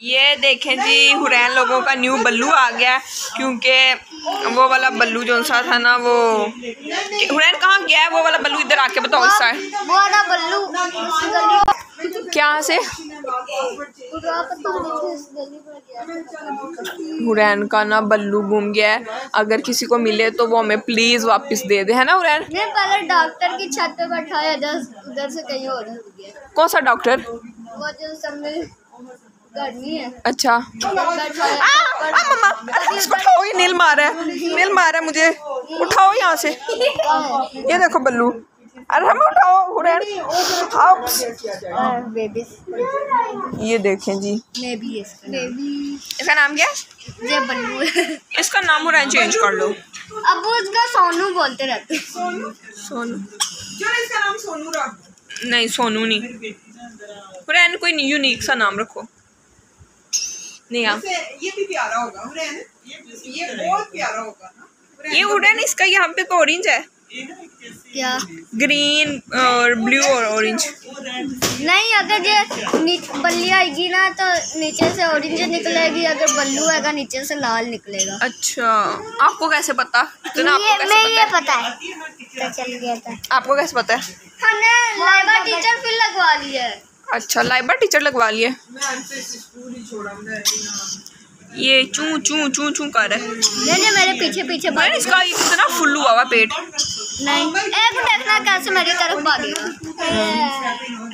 ये देखें जी हुरैन लोगों का न्यू बल्लू आ गया क्योंकि वो वाला बल्लू जो सा था ना वो हुरैन कहाँ गया है वो वाला बल्लू? इधर आके बताओ इस साइड। वो वाला बल्लू। क्या से? हुरैन का ना बल्लू घूम गया है। अगर किसी को मिले तो वो हमें प्लीज़ वापस दे दे है ना हुरैन? पहले डॉक्टर की छत पे बैठाया उधर से कहीं और कौन सा डॉक्टर वो जो गर्मी है। अच्छा। आ, आ, मम्मा इसको उठाओ ये नील मार रहा है। नील मार रहा है मुझे। उठाओ यहाँ से। ये देखो बल्लू। अरे हमें उठाओ आओ बेबी ये देखें जी। इसका बेबी इसका नाम क्या है? ये बल्लू है। इसका नाम हुरैन चेंज कर लो। अब वो उसका सोनू बोलते रहते हैं। सोनू। नहीं सोनू नहीं। हुरैन कोई यूनिक सा नाम रखो। नहीं आप ये भी प्यारा होगा हुरैन ये ये बहुत प्यारा होगा ना ये हुरैन इसका यहाँ पे तो ऑरेंज है। क्या? ग्रीन और ब्लू और ऑरेंज नहीं अगर ये बल्ली आएगी ना तो नीचे से ऑरेंज निकलेगी अगर बल्लू आएगा नीचे से लाल निकलेगा। अच्छा। आपको कैसे पता? इतना आपको ये कैसे मैं ये पता पता है। तो चल गया था। आपको कैसे पता है? हमने लाइबा टीचर फिर लगवा ली है। अच्छा लाइबा टीचर लगवा लिए। ही ये चू चू चू चू कर रहा है। नहीं नहीं मेरे पीछे पीछे भाग इसका ये कितना फुल्लू हुआ हुआ पेट। नहीं। एक देखना कैसे मेरी तरफ़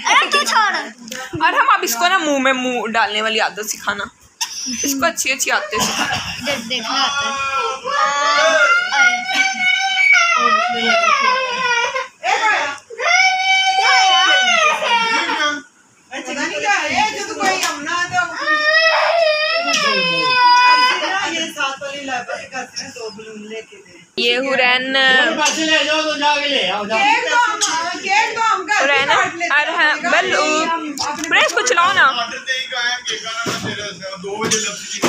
अरे तू छोड़। और हम अब इसको ना मुँह में मुँह डालने वाली आदत सिखाना। इसको अच्छी अच्छी आदतें सिखाना। देख देखना आता पता नहीं क्या है जब कोई हमना तो ये साथ वाली लाइब्रेरी का दो बलून लेके दे ये हुरैन पैसे ले जाओ तो जाके ले आओ जाओ केक तो हम केक तो घर हुरैन पे काट लेते और हाँ हैं। बल्लू हुरैन इसको चलाओ ना ऑर्डर दे है केक आना ना तेरे दो बजे लपसी की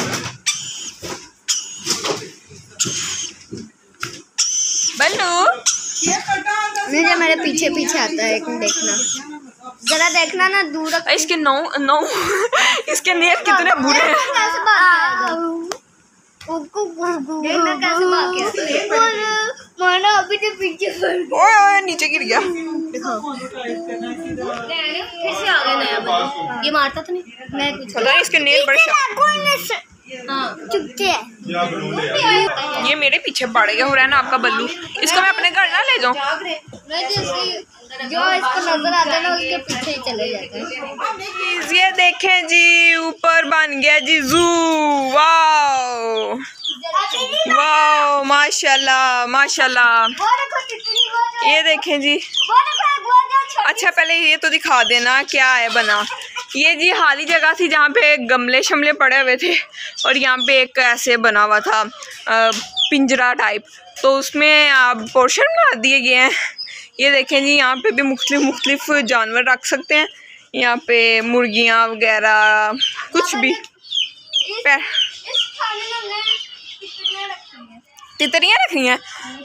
बल्लू जो मेरे पीछे पीछे आता है एक मिनट देखना जरा देखना ना दूर इसके नौ नौ इसके नेल कितने बुरे हैं माना अभी पीछे पड़ गया ओए ओए, नीचे गिर गया। फिर से आ गया नया ये मारता तो नहीं मैं कुछ है इसके नेल हाँ है या मेरे पीछे पड़ गया हुरैन आपका बल्लू। इसको मैं अपने घर ना ले जाऊँ? जो इसको नज़र आता है ना, उसके पीछे ही चले जाते हैं। ये देखें जी, ऊपर बन गया जी, जू, वाओ। वाओ, माशाल्लाह माशाल्लाह। ये देखें जी। अच्छा पहले ये तो दिखा देना क्या है बना। ये जी खाली जगह थी जहाँ पे गमले शमले पड़े हुए थे और यहाँ पे एक ऐसे बना हुआ था पिंजरा टाइप तो उसमें आप पोर्शन बना दिए गए हैं। ये देखें जी यहाँ पे भी मुख्तलिफ़ मुख्तलिफ़ जानवर रख सकते हैं। यहाँ पे मुर्गियाँ वगैरह कुछ भी। तितरियाँ रखी हैं?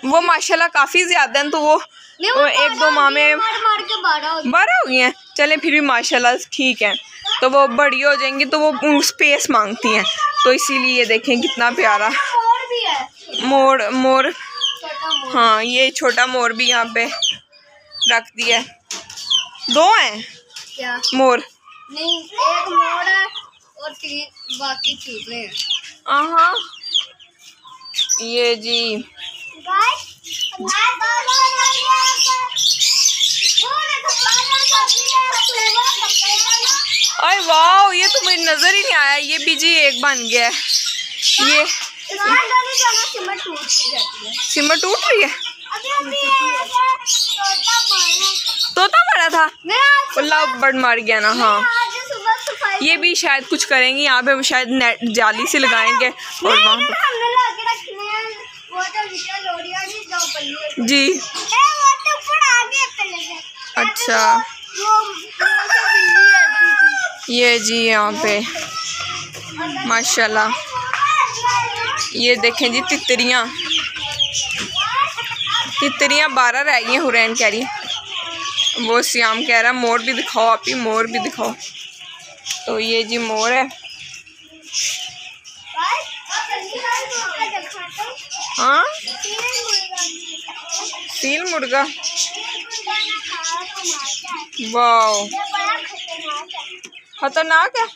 वो माशाल्लाह काफ़ी ज़्यादा हैं तो वो वो एक दो माह में बारह हो गई हैं? चले फिर भी माशाल्लाह ठीक है। तो वो बड़ी हो जाएँगी तो वो स्पेस मांगती हैं। तो इसीलिए ये देखें कितना प्यारा। मोर मोर। हाँ ये छोटा मोर भी यहाँ पे रख दिया है दो हैं क्या मोर नहीं एक मोर है और तीन बाकी चूजे हैं हाँ ये जी अरे वाह ये तो मुझे नज़र ही नहीं आया ये भी जी एक बन गया है ये सिमर टूट रही है तोता मरा था? अल्लाह बर्ड मार गया ना हाँ। ये भी शायद कुछ करेंगे यहाँ पे शायद नेट जाली से लगाएँगे। और वहाँ पे जी। अच्छा। ये जी यहाँ पे। माशाल्लाह। ये देखें जी तितरियाँ। तितरियाँ बारह रह गई हैं, हुरैन कह रही। वो श्याम कह रहा, मोर भी दिखाओ, आप ही मोर भी दिखाओ। तो ये जी मोर है। हाँ? सील मुर्गा। वाओ। खतरनाक है।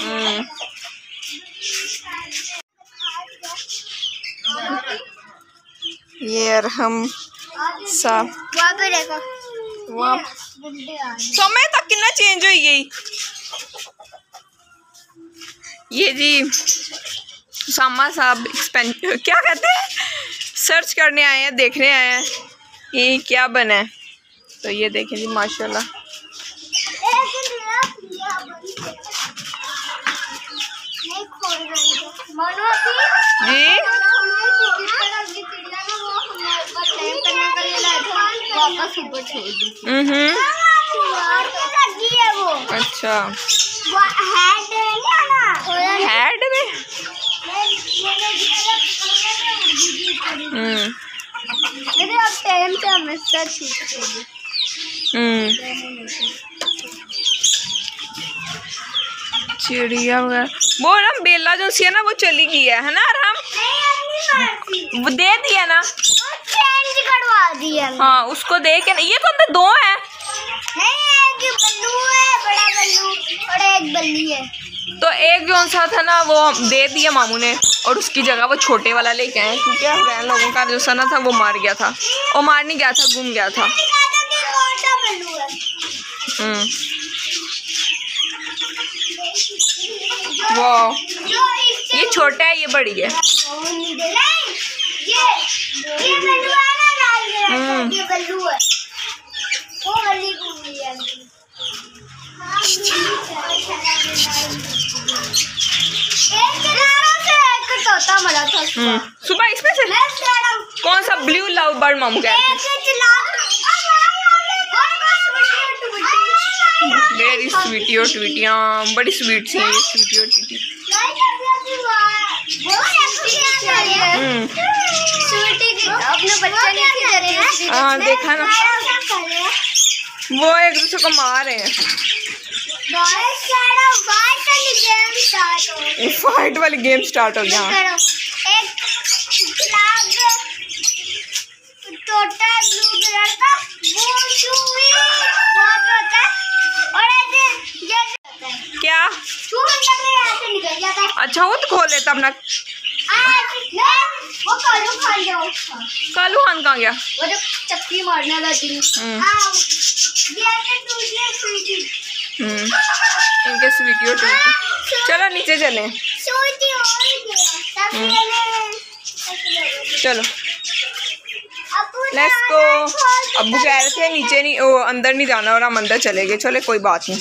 हम्म। ये अरहम। समय तक कितना चेंज हो गई? ये जी, सामा साहब एक्सपें क्या कहते हैं? सर्च करने आए हैं, देखने आए हैं ये क्या बना है। तो ये देखें जी, माशाल्लाह। जी। वापस ऊपर छोड़ दी हम्म। वो। अच्छा। हेड हेड में हम्म। अरे अब टाइम से हमेशा छूट हम्म। चिड़िया वगैरह। वो ना बेला जो सी है ना वो चली गई है है ना वो दे दिया ना। चेंज करवा दिया हाँ उसको दे के ये कौन सा दो है। नहीं एक बल्लू है बड़ा बल्लू और एक बल्ली है। तो एक जो सा था ना वो दे दिया मामू ने और उसकी जगह वो छोटे वाला लेके आए। क्योंकि हुरैन लोगों का जो सना था वो मार गया था। वो मार नहीं गया था घूम गया था। है? हम्म। ये छोटा है ये बड़ी है। सुबह इसमें से कौन सा ब्लू लव बर्ड मामू कह वेरी स्वीटी और ट्वीटियाँ बड़ी स्वीट सी स्वीटी। और ट्वीटी हम्म अपने बच्चे ने किधर है, देखा ना। वो एक दूसरे को मार रहे हैं फाइट वाली गेम स्टार्ट हो गया तोता ब्लू कलर का वो तोता और ऐसे ये होता है क्या? अच्छा वो तो खोल लेता अपना। कालू खान कहाँ गया? वो जो चक्की मारने हम्म। इनके स्वीटी और ट्वीटी। चलो, नीचे चलें। हम्म। चलो। लेट्स गो अब्बू कह रहे थे, नीचे नहीं, ओ, अंदर नहीं जाना और हम अंदर चले गए। चले, कोई बात नहीं।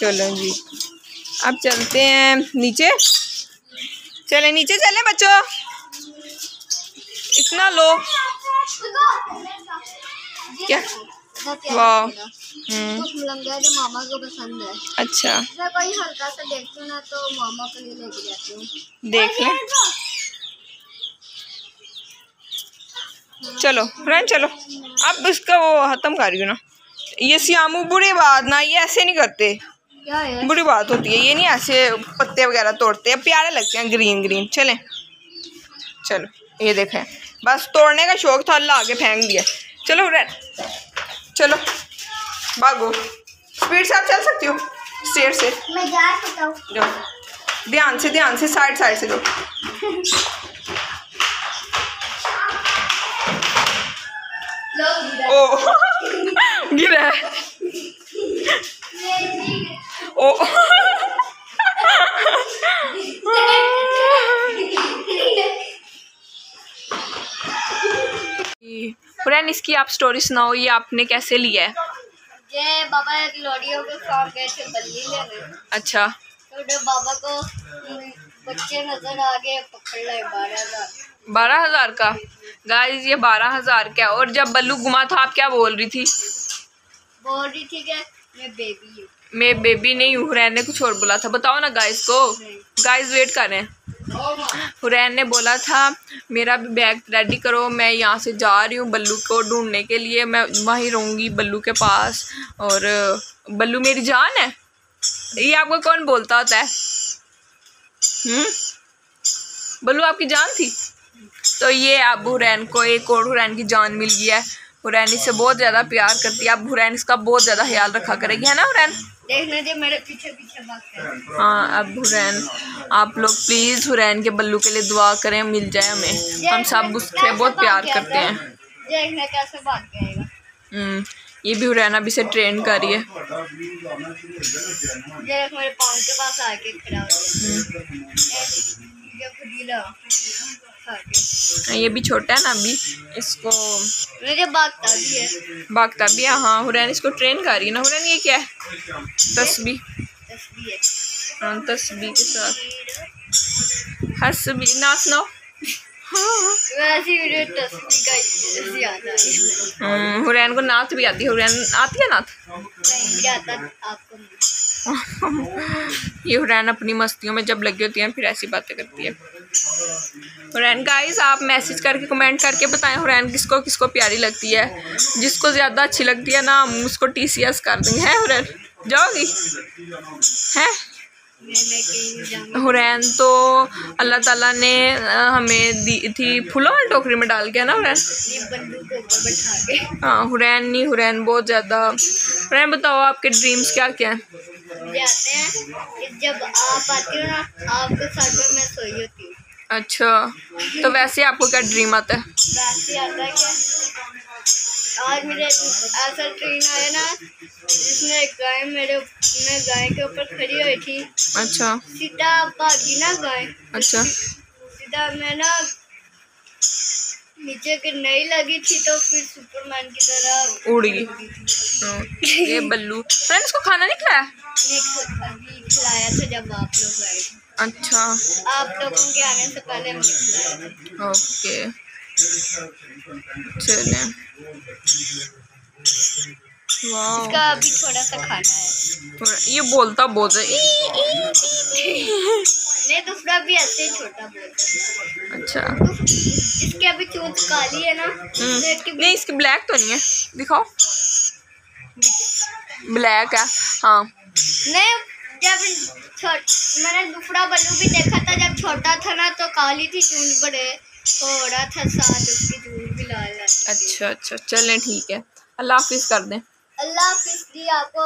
चलो जी अब चलते हैं नीचे। चले नीचे चले बच्चों। इतना लो। क्या? वाह। है अच्छा। कोई हल्का सा देखती ना तो मामा के लिए लेके जाती देख लें। चलो फ्रेंड चलो। अब इसका वो ख़त्म कर ना। ये सियामू बुरी बात ना, ये ऐसे नहीं करते। बुरी बात होती है ये नहीं ऐसे पत्ते वगैरह तोड़ते हैं प्यारे लगते हैं ग्रीन ग्रीन चले। चलो ये देखें। बस तोड़ने का शौक था अल्लाह आगे फेंक दिया। चलो चलो भागो। स्पीड से आप चल सकती हो? स्टेट से। मैं जाओ। ध्यान से ध्यान से साइड साइड से दो ओ गिरा है ओ फ्रेंड इसकी आप स्टोरी सुनाओ ये आपने कैसे लिया है? ये बाबा एक लॉरियों के साथ गए थे बल्ली लेने। अच्छा। तो बाबा को हम्म, बच्चे नज़र आ गए पकड़ लाए बारह हज़ार। बारह हज़ार का? गाइस ये बारह हज़ार का और जब बल्लू घुमा था आप क्या बोल रही थी? बोल रही थी कि मैं बेबी हूँ। मैं बेबी नहीं हूँ हुरैन ने कुछ और बोला था। बताओ ना गाइस को। गाइस वेट कर रहे हैं। हुरैन ने बोला था, मेरा भी बैग रेडी करो, मैं यहाँ से जा रही हूँ बल्लू को ढूँढने के लिए। मैं वहीं रहूँगी बल्लू के पास। और, बल्लू मेरी जान है? ये आपको कौन बोलता होता है? हम्म? बल्लू आपकी जान थी? तो ये अब हुरैन को एक और हुरैन की जान मिल गई है। हुरैन इससे बहुत ज़्यादा प्यार करती है। अब हुरैन इसका बहुत ज़्यादा ख्याल रखा करेगी है ना हुरैन? देखने दे मेरे पीछे पीछे हाँ अब हुरैन आप लोग प्लीज़ हुरैन के बल्लू के लिए दुआ करें मिल जाए हमें। हम सब उससे बहुत प्यार करते हैं। देखने कैसे भाग जाएगा हम्म, ये भी हुरैन अभी से ट्रेन कर रही है। मेरे पाँव के पास आके खड़ा ये ही ये भी छोटा है ना अभी। इसको मुझे भागता भी है। भी है हाँ हुरैन इसको ट्रेन कर रही है ना। हुरैन ये क्या है? तस्बी हाँ तस्बी के साथ। हसबी ना सुनाओ। हम्म, हुरैन को नाथ भी आती है। हुरैन आती है नात? ये हुरैन अपनी मस्तियों में जब लगी होती है, फिर ऐसी बातें करती है। हुरैन गाइस आप मैसेज करके कमेंट करके बताएँ हुरैन, किसको किसको प्यारी लगती है। जिसको ज़्यादा अच्छी लगती है ना, हम उसको टी सी एस कर देंगे। हैं हुरैन? जाओगी? है? हुरैन तो अल्लाह ताला ने हमें दी थी फूलों वाली टोकरी में डाल के ना हुरैन? हाँ हुरैन नहीं, हुरैन बहुत ज़्यादा। हुरैन, बताओ आपके ड्रीम्स क्या क्या हैं? जब आप आती हो ना आपके साथ में मैं सोई होती अच्छा तो वैसे आपको क्या ड्रीम आता है? वैसे आता क्या? आज मेरे ऐसा ट्रेन आया ना जिसमें एक गाय मेरे मैं गाय के ऊपर खड़ी हुई थी। अच्छा। सीधा भागी ना गाय। अच्छा। सीधा मैं ना नीचे के नहीं लगी थी तो फिर सुपरमैन की तरह उड़ गई। हाँ, ये बल्लू। फ्रेंड इसको खाना नहीं खिलाया? खिलाया था जब आप लोग आए अच्छा। आप लोगों के आने से पहले हमने खिलाया ओके। चले। इसका अभी थोड़ा सा खाना है। ये बोलता बहुत है। नहीं दूसरा भी ऐसे छोटा बोलता अच्छा। इसकी अभी चोंच काली है ना। हम्म, नहीं इसकी ब्लैक तो नहीं है। दिखाओ। ब्लैक है। हाँ। नहीं जब मैंने दूसरा बल्लू भी देखा था जब छोटा था ना तो काली थी चूंज बड़े। थोड़ा था साथ उसके भी लाल अच्छा अच्छा चलें ठीक है। अल्लाह हाफिज़ कर दें। अल्लाह हाफिज दी आपको।